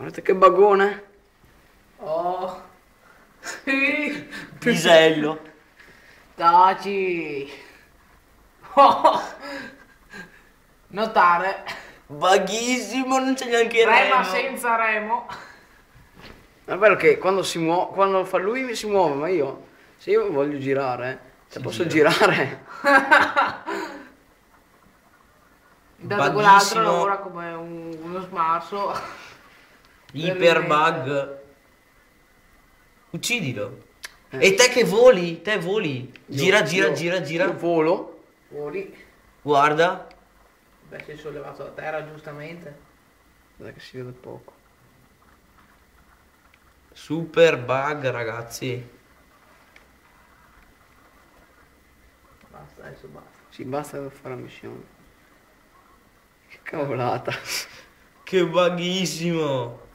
Guardate che bagone. Oh. Sì. Pisello. Taci. Oh. Notare. Vaghissimo, non c'è neanche Rema remo. senza remo. È vero che quando si muove, quando fa lui si muove, ma io, se io voglio girare, se Si posso gira. girare. Intanto quell'altro lavora come un- uno smarso. Iper bug. Uccidilo. Eh. E te che voli? Te voli. Gira, Io- gira, io- gira, gira. Io volo. Fuori. Guarda. Beh, si è sollevato da terra giustamente. Guarda che si vede poco. Super bug, ragazzi. Basta, adesso basta. Sì, basta per fare la missione. Che cavolata. Che bughissimo.